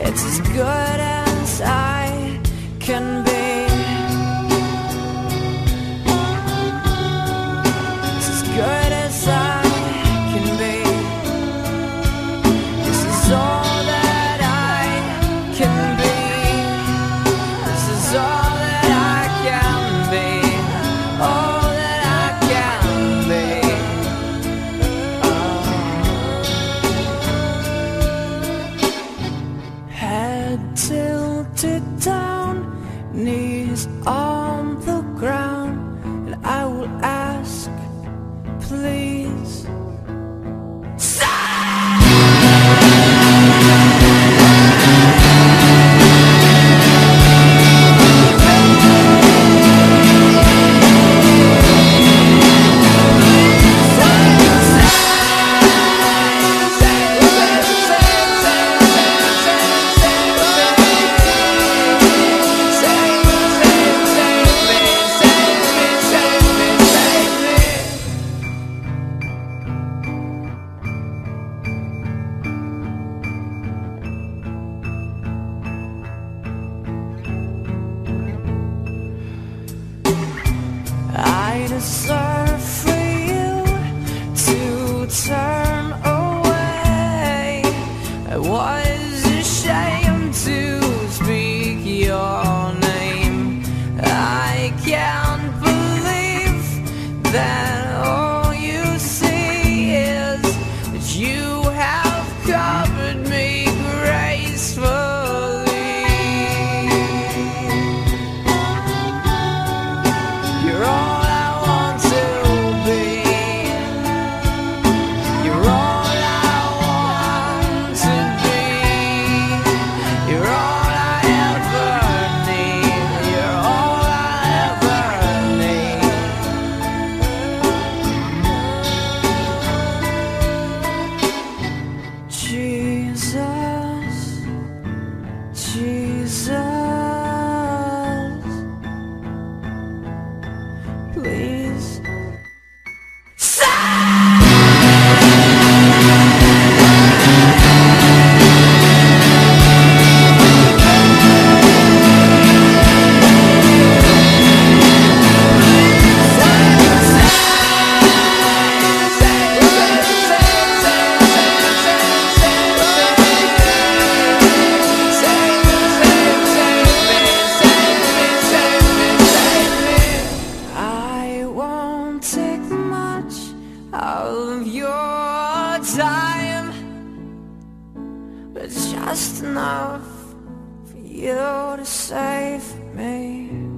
It's as good as I. Sit down, knees on the ground, and I will ask, please. to serve for you to turn. all of your time, but just enough for you to save me.